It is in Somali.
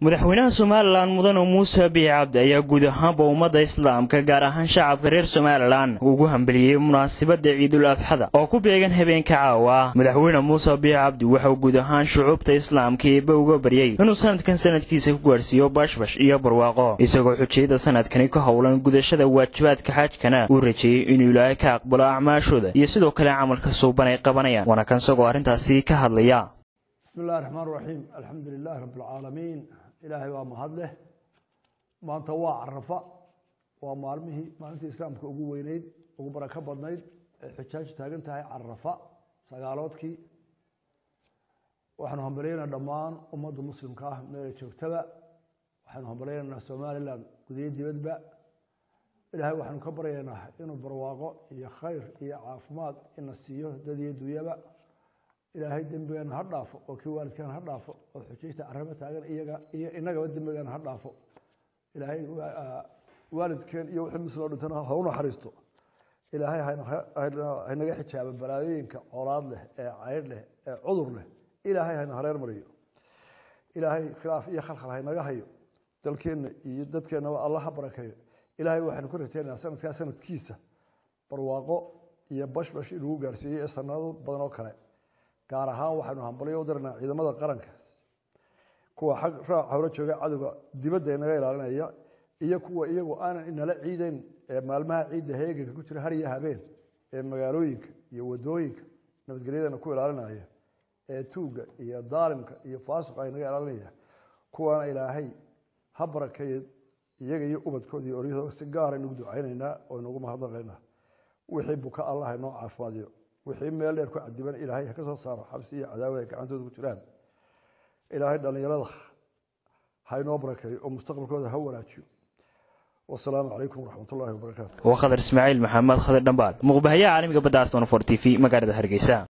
madaxweynaha somalilan mudane muuse biixi cabdi ayaa guud ahaanba ummadda islaamka gaar ahaan shacabka reer somalilan ugu hambeliyey munaasabadda ciidul adxada oo ku beegan habeenka caawa. Madaxweyne muuse biixi cabdi waxauu guud ahaan shucuubta islaamka eeba uga baryey inuu sanadkan sanadkiisa ku gaadhsiiyo bashbash iyo barwaaqo isagoo xujayada sanadkani ka howlan gudashada waajibaadka xaajkana uu rajeeyey inuu ilaahay ka aqbalo acmaashooda iyo sidoo kale camalka suuban ay qabanayaan waana kan isagoo arrintaasi ka hadlaya ilaahay waa mahad leh. Maanta waa carafa waa maalmihii maalintii islaamka ugu weyneyd ugu barako badnayd ee xijaaju taagan tahay carafa sagaaloodkii. Waxaanu hambalyaynaa dhammaan ummadda muslimka ah meelay joogtaba. Waxaanu hambalyaynaynaa somalilan gudiyo dibadba. Ilaahay waxaanu ka baryaynaa inuu barwaaqo iyo khayr iyo caafimaad ina siiyo dad iyo dunyaba ilaahay dembigeena ha dhaafo oo kii waalidkeena ha dhaafo oo xujayta caraba taagan iyo inagaba dembigeena ha dhaafo. Ilaahay waalidkeen iyo wixii misloo dhintana ha u naxariisto. Ilaahay haynaga xijaaba balaayooyinka colaad leh ee caydh leh ee cudur leh. Ilaahay hayna hareer mariyo. Ilaahay khilaaf iyo khalkhal haynaga hayo. Dalkeenna iyo dadkeennaba alla ha barakeeyo ilaahay waxaynu ku rajaynaynaa sanadkaa sanadkiisa. Barwaaqo iyo bashbash inugu gaarsiiyey ee sanado badan oo kale gaar ahaan waxaynu hambalyo u diranaa ciidamada qaranka kuwa xag raac hore jooga cadowga dibadda inaga ilaalinaya iyo kuwa iyagu aanan inala ciideyn ee maalmaha ciidda heeganka ku jira har iyo habeen ee magaalooyinka iyo waddooyinka nabadgelyadana ku ilaalinaya ee tuugga iyo daalimka iyo faasuqa inaga ilaalinaya kuwaana ilaahay ha barakeeyo iyaga iyo ubadkooda iyo oryadooda si gaara inugu ducaynaynaa oo inugu mahadnaqaynaa. Wixii buka allah inoo caafimaadiyo wixii meel dheer ku cadiban ilaahay ha ka soo saaro xabsi iyo cadaawa ay gacantooda ku jiraan. Ilaahay dhallinyarada ha inoo barakeeyo oo mustaqbalkooda ha wanaajiyo. Wasalaamu calaykum waraxmat ullahi wabarakaatu waa khadar ismaaciil maxamed khadir dhambaal muqbahayaha caalamiga badda aston t v magaalada hargeysa